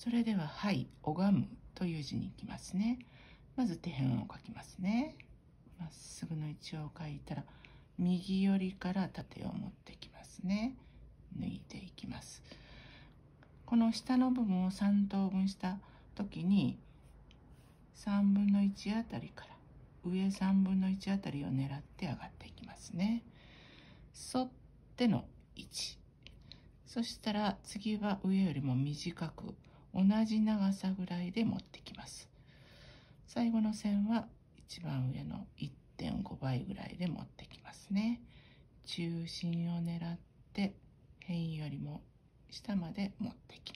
それでは、はい、拝むという字に行きますね。まず手辺を書きますね。まっすぐの位置を書いたら、右寄りから縦を持ってきますね。抜いていきます。この下の部分を3等分した時に、3分の1あたりから上3分の1あたりを狙って上がっていきますね。沿っての位置。そしたら次は上よりも短く同じ長さぐらいで持ってきます。最後の線は一番上の1.5倍ぐらいで持ってきますね。中心を狙って辺よりも下まで持ってきます。